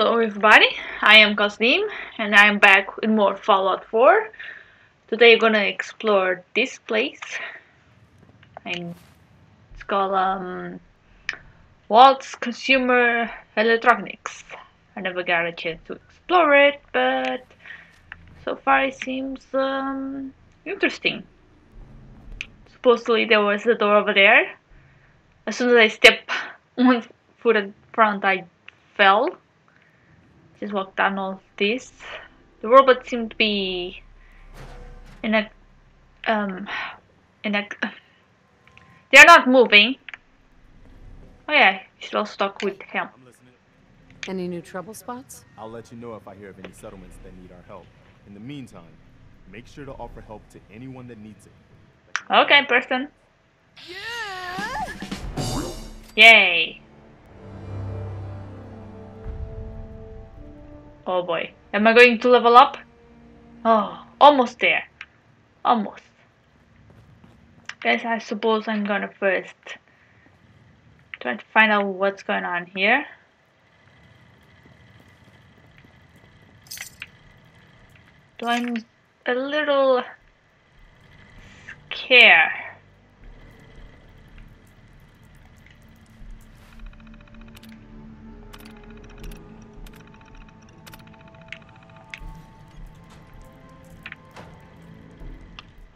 Hello everybody, I am Cosnime and I'm back with more Fallout 4. Today we're gonna explore this place. And it's called um, Wattz Consumer Electronics. I never got a chance to explore it, but so far it seems um, interesting. Supposedly there was a door over there. As soon as I step one foot in front I fell just walk down all this. The robots seem to be in a um in a they're not moving. Oh yeah, she's all stuck with him. Any new trouble spots? I'll let you know if I hear of any settlements that need our help. In the meantime, make sure to offer help to anyone that needs it. Okay, person. Yeah! Yay. Oh boy. Am I going to level up? Oh, almost there. Almost. Guess I suppose I'm gonna first try to find out what's going on here. Though I'm a little scared.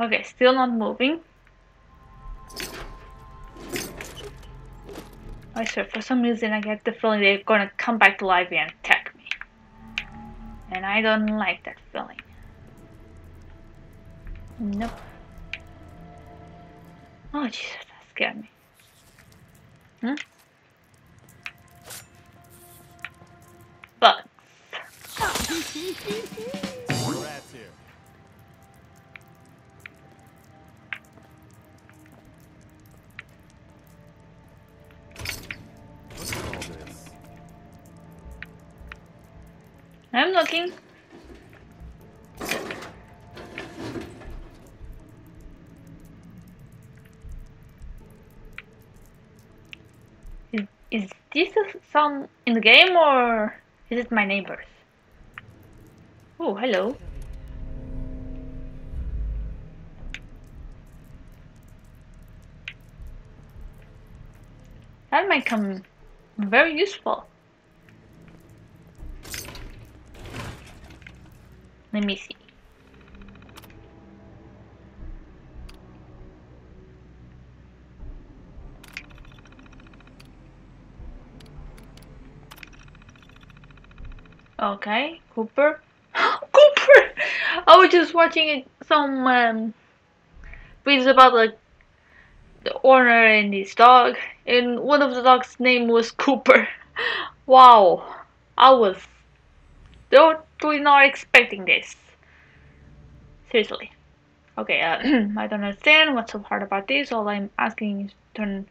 Okay, still not moving. I swear, for some reason I get the feeling they're gonna come back to life and attack me. And I don't like that feeling. Nope. Oh Jesus, that scared me. Hmm? Bugs. I'm looking. Is, is this some in the game or is it my neighbors? Oh, hello. That might come very useful. Let me see. Okay, Cooper. Cooper! I was just watching some um, videos about like the owner and his dog, and one of the dogs' name was Cooper. Wow, I was totally not expecting this. Seriously. Okay, uh, I don't understand what's so hard about this. All I'm asking is turn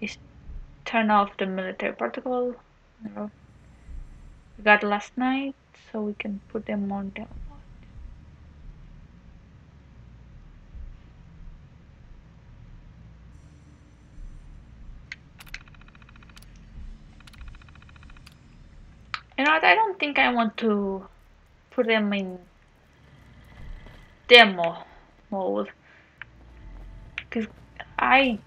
is turn off the military protocol. We got last night, so we can put them on download. You know what? I don't think I want to put them in demo mode because I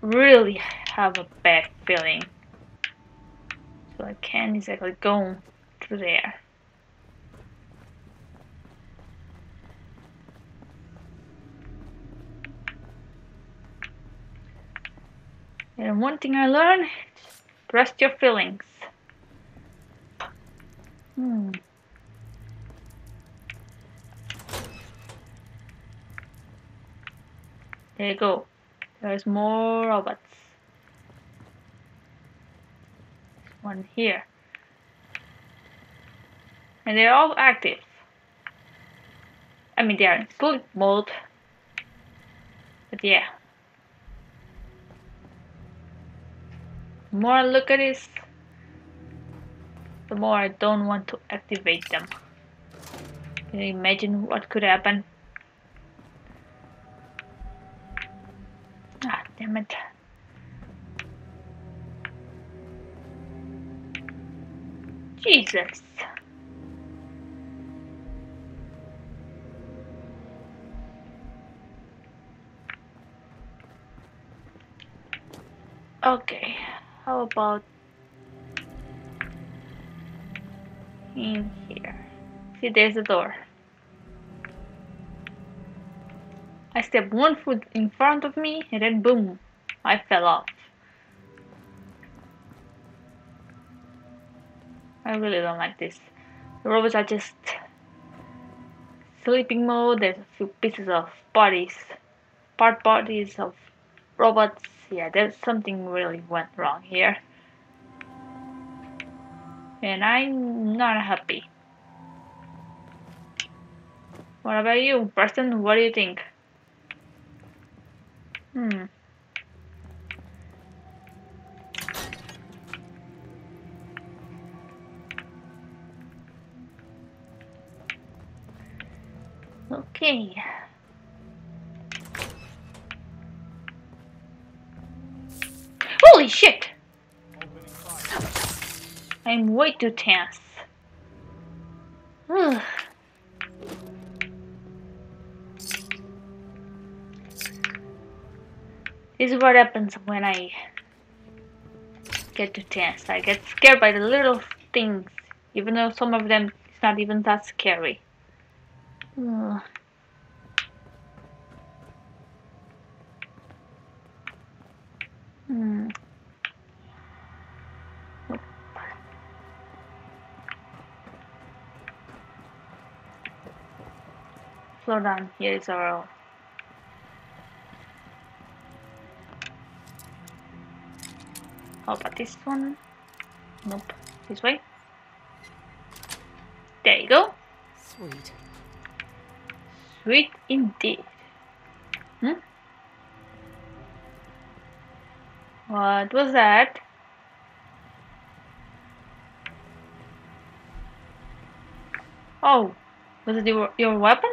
really have a bad feeling. So I can't exactly go through there. And one thing I learned, trust your feelings. Hmm. There you go. There's more robots. One here. And they're all active. I mean, they are in sleep mode. But yeah. More look at this, the more I don't want to activate them. Can you imagine what could happen? Ah, damn it. Jesus. Okay, how about in here? See, there's a door. I stepped one foot in front of me and then boom, I fell off. I really don't like this. The robots are just sleeping mode. There's a few pieces of bodies, part bodies of robots. Yeah, there's something really went wrong here. And I'm not happy. What about you, Preston? What do you think? Hmm. Okay. Holy shit! I'm way too tense. Ugh. This is what happens when I get too tense. I get scared by the little things, even though some of them is not even that scary. Ugh. Slow down. Here is our How about this one? Nope. This way. There you go. Sweet. Sweet indeed. Hmm? What was that? Oh, was it your, your weapon?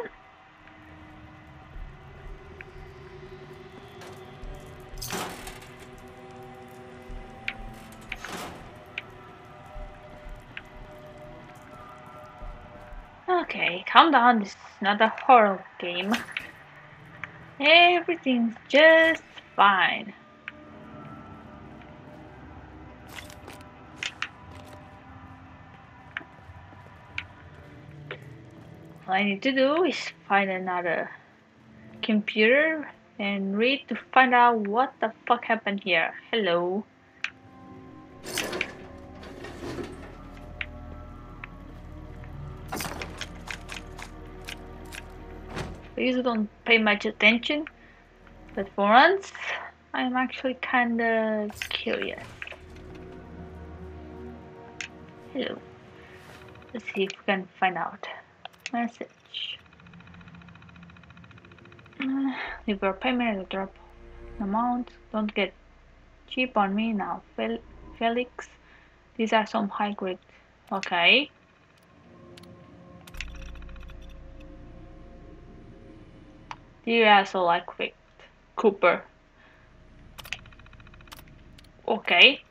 Okay, calm down. This is not a horror game. Everything's just fine. All I need to do is find another computer and read to find out what the fuck happened here. Hello. I usually don't pay much attention, but for once, I'm actually kinda curious. Hello. Let's see if we can find out. Message. Uh, leave your payment at drop amount. Don't get cheap on me now, Fel Felix. These are some high grade. Okay. You also like Vic Cooper. Okay.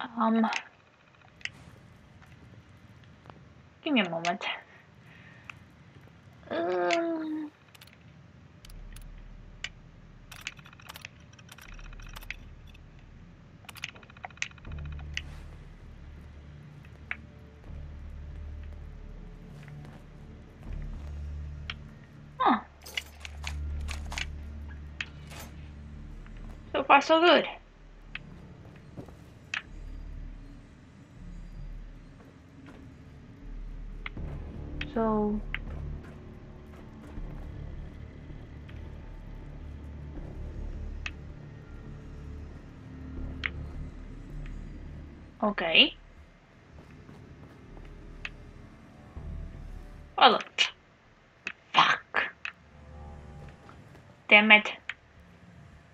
Um, give me a moment. Um, far, so good. So Okay. Oh look. Fuck. Damn it.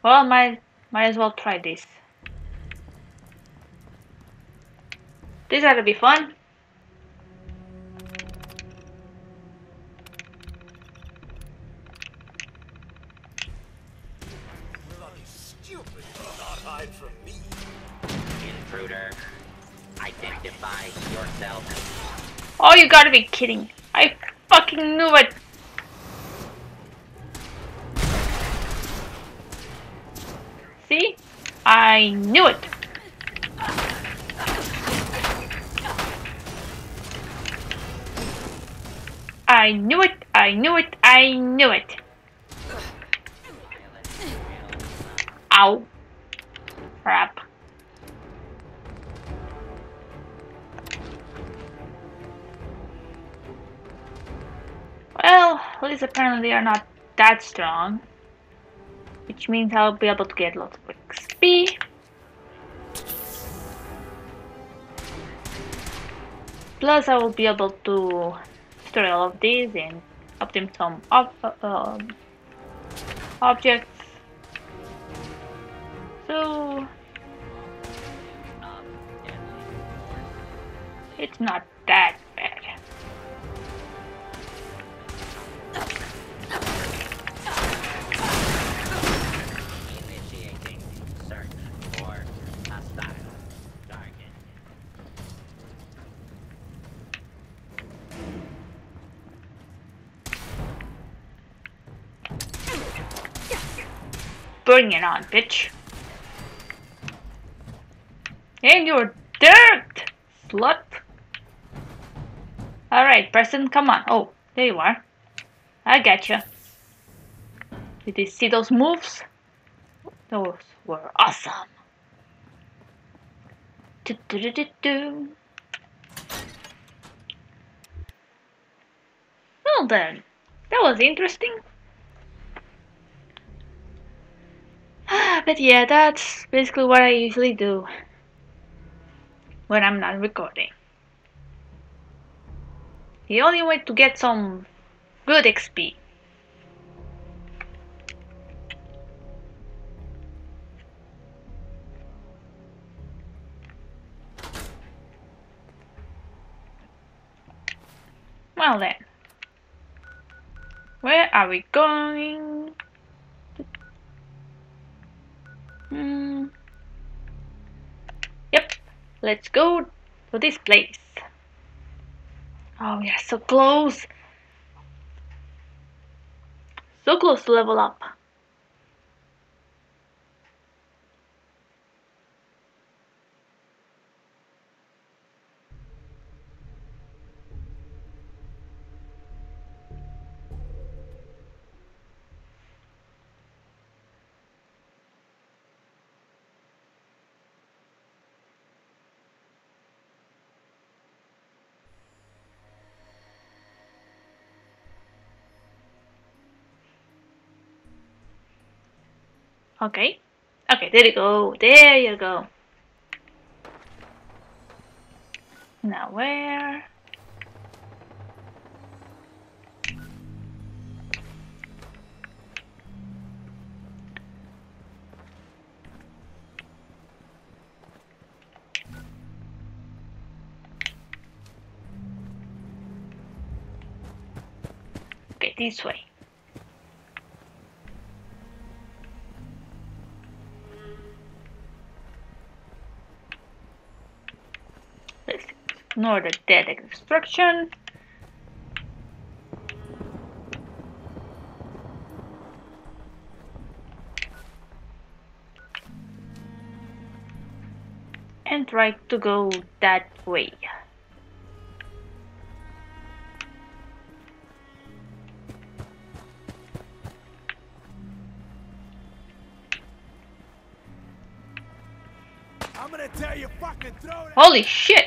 Well, might might as well try this. This ought to be fun. Intruder, identify yourself. Oh, you gotta be kidding. I fucking knew it. I knew it. I knew it, I knew it, I knew it. Ow. Crap. Well, at least apparently they are not that strong. Which means I'll be able to get lots of XP. Plus I will be able to store all of these and obtain some ob um, objects. So it's not that Bring it on, bitch. And you're dirt, slut. Alright, Preston, come on. Oh, there you are. I getcha. Did you see those moves? Those were awesome. Do-do-do-do-do. Well then, that was interesting. But yeah, that's basically what I usually do when I'm not recording. The only way to get some good XP. Well then, where are we going? Hmm. Yep, let's go to this place. Oh yeah, so close. So close to level up. Okay. Okay, there you go. There you go. Now where? Okay, this way. Ignore the dead destruction. And try to go that way. I'm gonna tell you fucking throw that. Holy shit!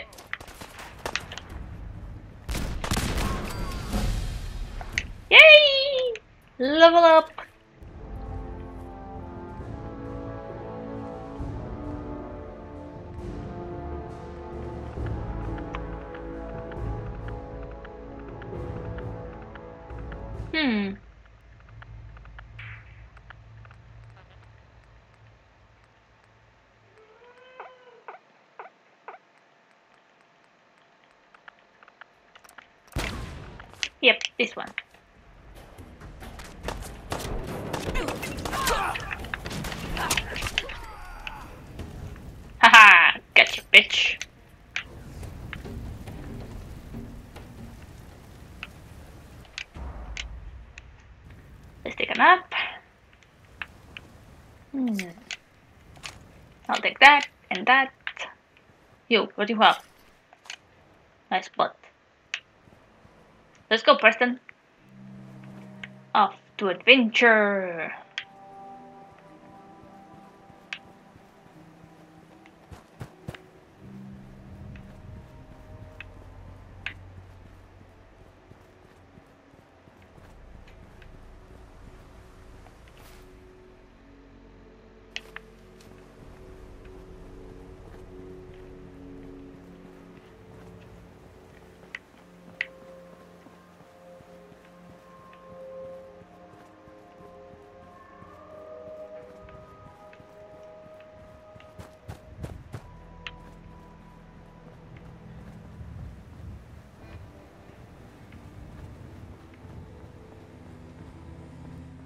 This one. Haha, gotcha, bitch. Let's take a nap. Hmm. I'll take that and that. Yo, what do you have? Let's go, Preston. Off to adventure.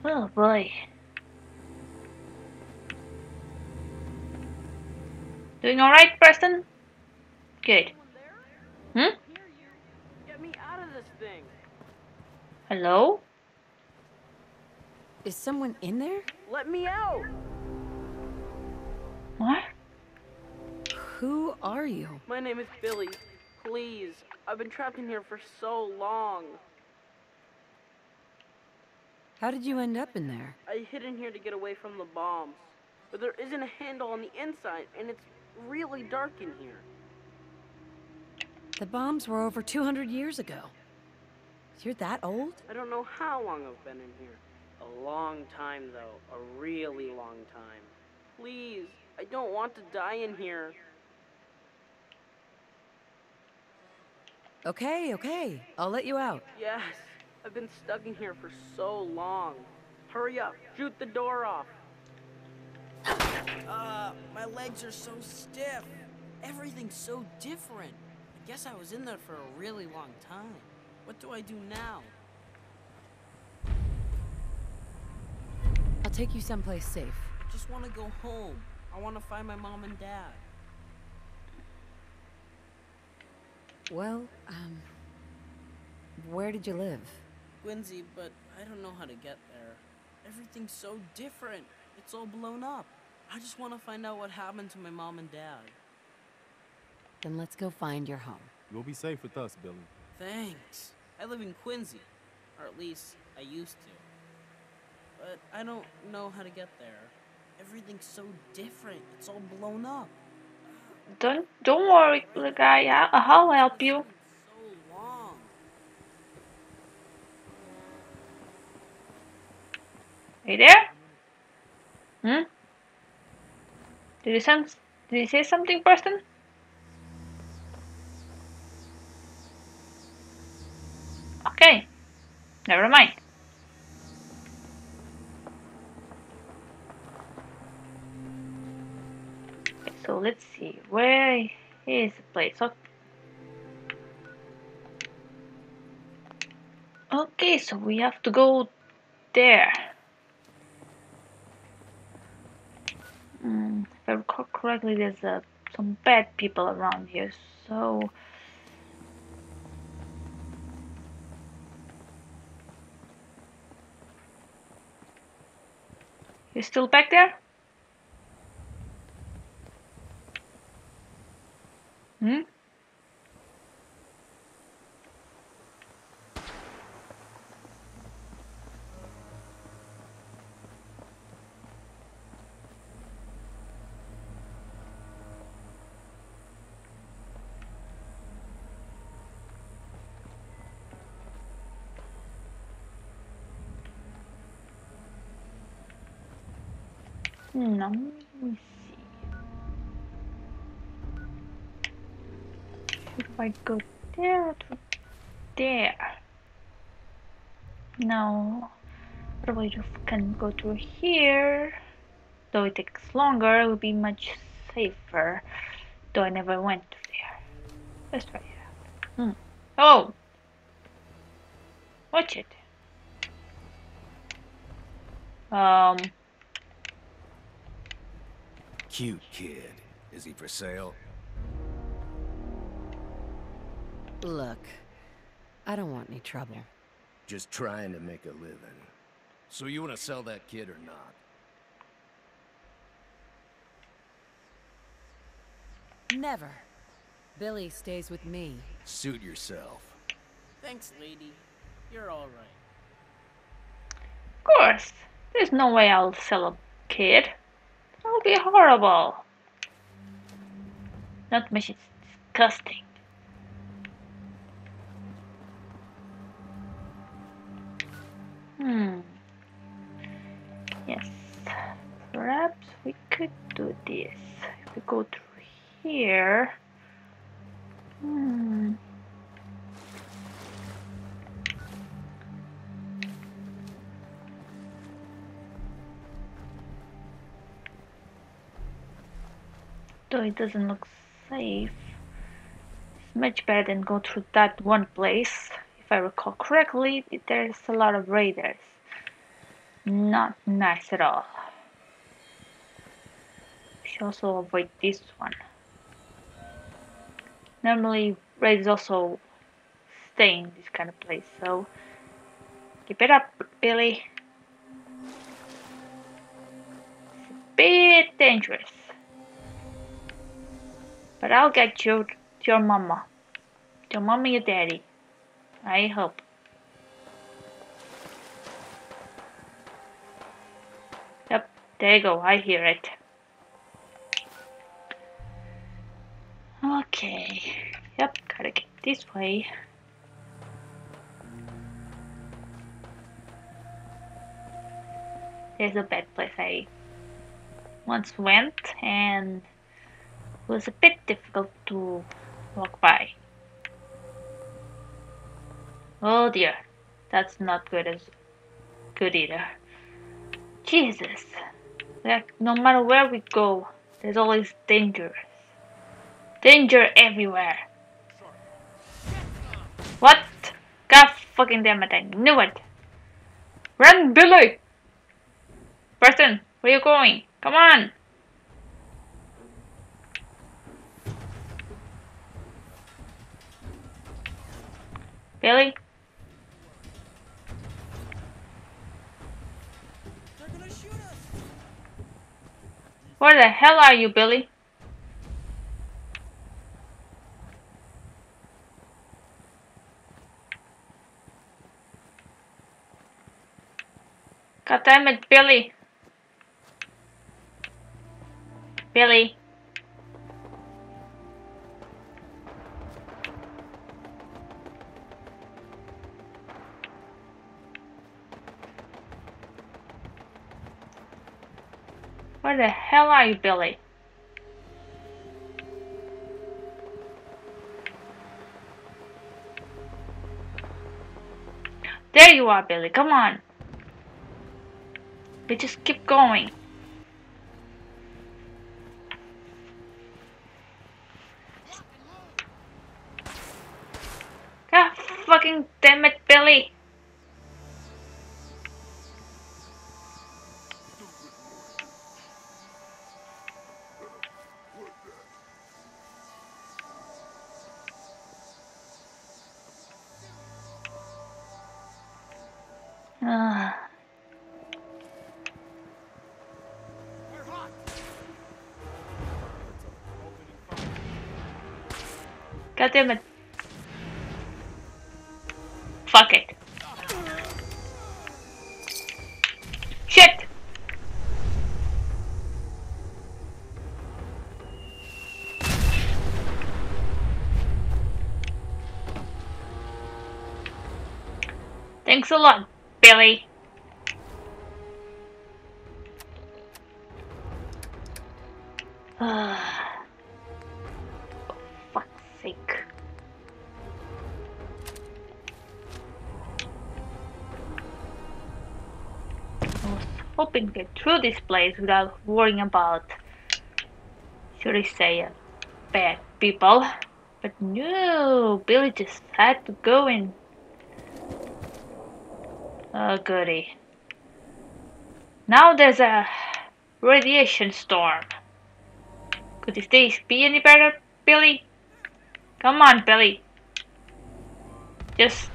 Oh boy. Doing alright, Preston? Good. Hmm? Get me out of this thing. Hello? Is someone in there? Let me out. What? Who are you? My name is Billy. Please. I've been trapped in here for so long. How did you end up in there? I hid in here to get away from the bombs. But there isn't a handle on the inside, and it's really dark in here. The bombs were over 200 years ago. You're that old? I don't know how long I've been in here. A long time, though. A really long time. Please. I don't want to die in here. Okay, okay. I'll let you out. Yes. I've been stuck in here for so long. Hurry up. Shoot the door off. Uh, my legs are so stiff. Everything's so different. I guess I was in there for a really long time. What do I do now? I'll take you someplace safe. I just want to go home. I want to find my mom and dad. Well, um... Where did you live? Quincy, but I don't know how to get there. Everything's so different. It's all blown up. I just want to find out what happened to my mom and dad. Then let's go find your home. You'll be safe with us, Billy. Thanks. I live in Quincy. Or at least, I used to. But I don't know how to get there. Everything's so different. It's all blown up. Don't don't worry, little guy. I- I'll help you. So long. You there? Hmm? Did you did you say something, Preston? Okay. Never mind. Okay, so let's see. Where is the place? Okay, so we have to go there. Mm, if I recall correctly, there's uh, some bad people around here, so. You still back there? Hmm? No, let me see. If I go there to there. No. Probably just can go through here. Though it takes longer, it will be much safer. Though I never went there. Let's try it out. Hmm. Oh! Watch it. Um. Cute kid. Is he for sale? Look, I don't want any trouble. Just trying to make a living. So you want to sell that kid or not? Never. Billy stays with me. Suit yourself. Thanks, lady. You're alright. Of course. There's no way I'll sell a kid. Would be horrible. Not much it's disgusting. Hmm. Yes. Perhaps we could do this. If we go through here. Hmm. Though it doesn't look safe. It's much better than go through that one place. If I recall correctly, there's a lot of raiders. Not nice at all. Should also avoid this one. Normally, raiders also stay in this kind of place, so keep it up, Billy. It's a bit dangerous. But I'll get you your mama. Your mama, and daddy. I hope. Yep, there you go. I hear it. Okay. Yep, gotta get this way. There's a bad place I once went and was a bit difficult to walk by. Oh dear, that's not good as good either. Jesus, like no matter where we go, there's always danger. Danger everywhere. What? God fucking damn it, I knew it. Run, Billy! Person, where are you going? Come on! Us! Where the hell are you, Billy? God damn it, Billy. Billy. Where the hell are you, Billy? There you are, Billy. Come on. We just keep going. Ah. God damn it. Fuck it. Shit! Thanks a lot, Billy. For fuck's sake. I was hoping to get through this place without worrying about, should I say, uh, bad people. But no, Billy just had to go in. Oh, goody. Now there's a radiation storm. Could this be any better, Billy? Come on, Billy. Just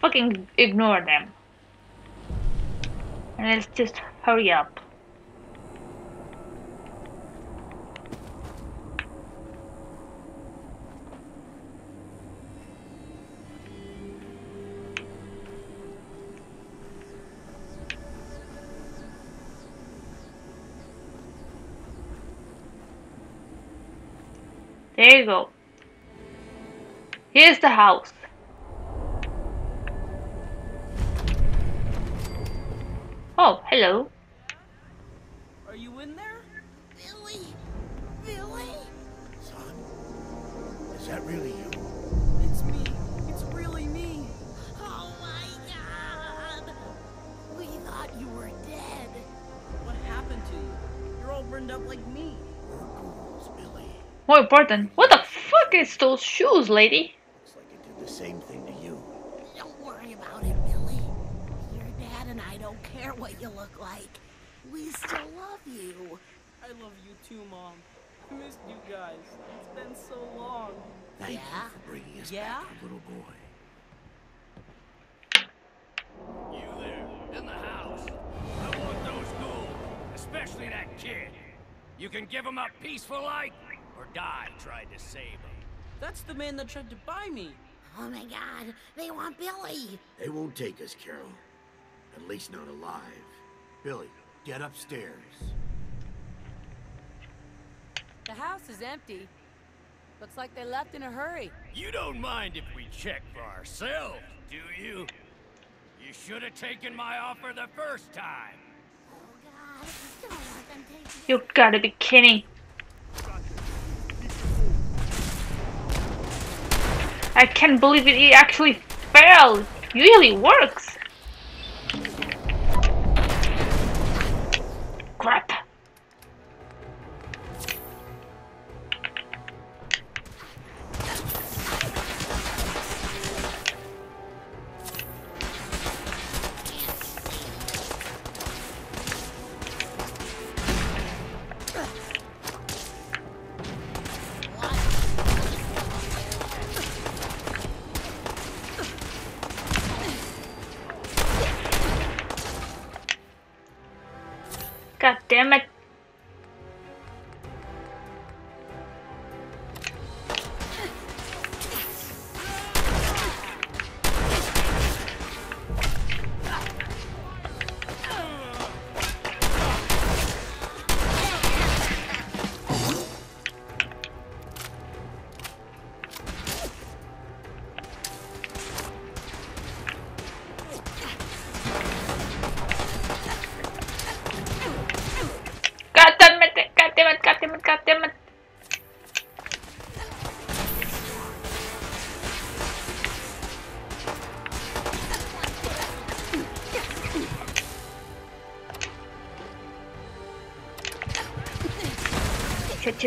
fucking ignore them. And let's just hurry up. There you go. Here's the house. Oh, hello. More important, what the fuck is those shoes, lady? Looks like it did the same thing to you. Don't worry about it, Billy. Your dad and I don't care what you look like. We still love you. I love you too, Mom. I missed you guys. It's been so long. Thank Yeah? you for bringing us Yeah? back our little boy. You there, in the house. I want those ghouls, especially that kid. You can give him a peaceful like, or die trying to save him. That's the man that tried to buy me. Oh my god, they want Billy. They won't take us, Carol. At least not alive. Billy, get upstairs. The house is empty. Looks like they left in a hurry. You don't mind if we check for ourselves, do you? You should have taken my offer the first time. Oh god, don't let them take You gotta be kidding. I can't believe it, it actually failed. Really works.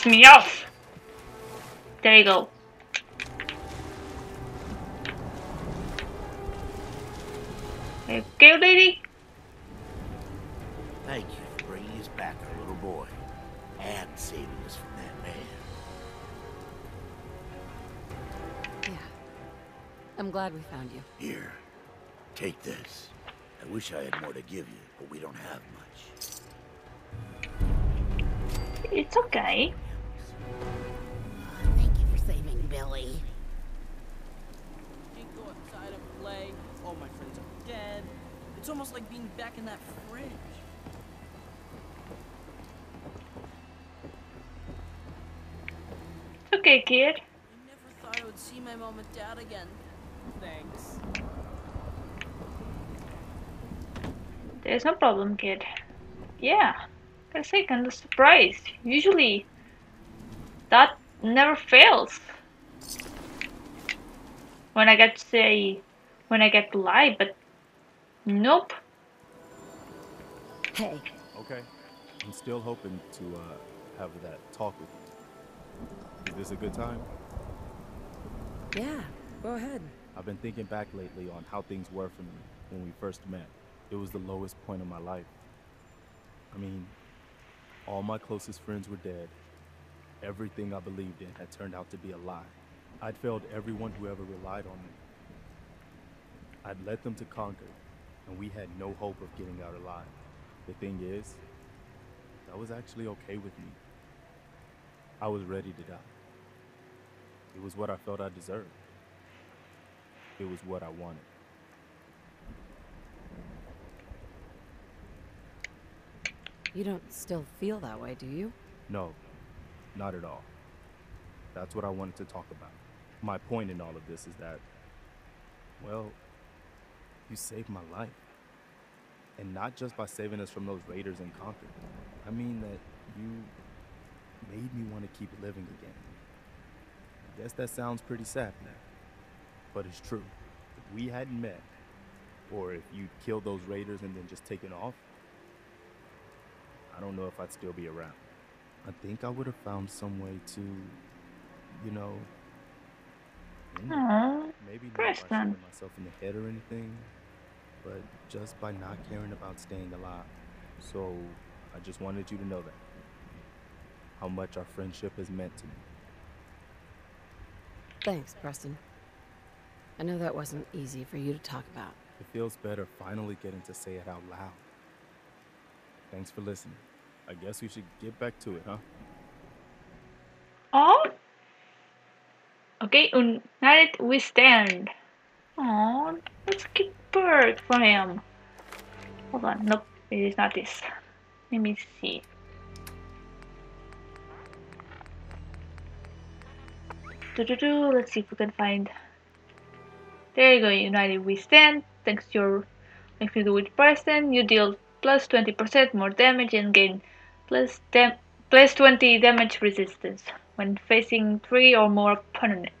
Piss me off. There you go. Okay, lady. Thank you for bringing us back our little boy. And saving us from that man. Yeah. I'm glad we found you. Here, take this. I wish I had more to give you, but we don't have much. It's okay. Thank you for saving Billy. Can't go outside and play. All my friends are dead. It's almost like being back in that fridge. Okay, kid. I never thought I would see my mom and dad again. Thanks. There's no problem, kid. Yeah. I say kind of surprised. Usually, that never fails. when I get to say when I get to lie, but nope. Hey, Okay. I'm still hoping to uh, have that talk with you. Is this a good time? yeah, go ahead. I've been thinking back lately on how things were for me when we first met. It was the lowest point of my life. I mean, all my closest friends were dead. Everything I believed in had turned out to be a lie. I'd failed everyone who ever relied on me. I'd led them to Concord, and we had no hope of getting out alive. The thing is, that was actually okay with me. I was ready to die. It was what I felt I deserved. It was what I wanted. You don't still feel that way, do you? No, not at all. That's what I wanted to talk about. My point in all of this is that, well, you saved my life. And not just by saving us from those raiders in Concord. I mean that you made me want to keep living again. I guess that sounds pretty sad now. But it's true. If we hadn't met, or if you'd killed those raiders and then just taken off, I don't know if I'd still be around. I think I would have found some way to, you know. Aww. maybe not by shooting myself in the head or anything, but just by not caring about staying alive. So I just wanted you to know that. How much our friendship has meant to me. Thanks, Preston. I know that wasn't easy for you to talk about. It feels better finally getting to say it out loud. Thanks for listening. I guess we should get back to it, huh? Oh. Okay, united we stand. Oh, a cute bird for him. Hold on, nope, it is not this. Let me see. Do do do. Let's see if we can find. There you go. United we stand. Thanks to your if you do with Preston, you deal plus 20% more damage and gain plus plus 20 damage resistance when facing three or more opponents.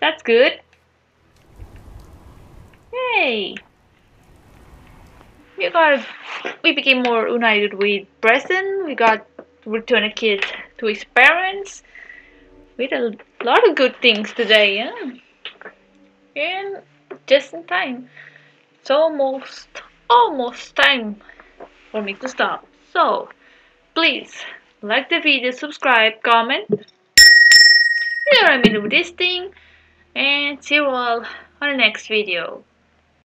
That's good. Yay! We got we became more united with Preston. We got return a kid to his parents. We did a lot of good things today, yeah. And just in time. It's almost almost time for me to stop. So please like the video, subscribe, comment. You know what I mean with this thing. And see you all on the next video.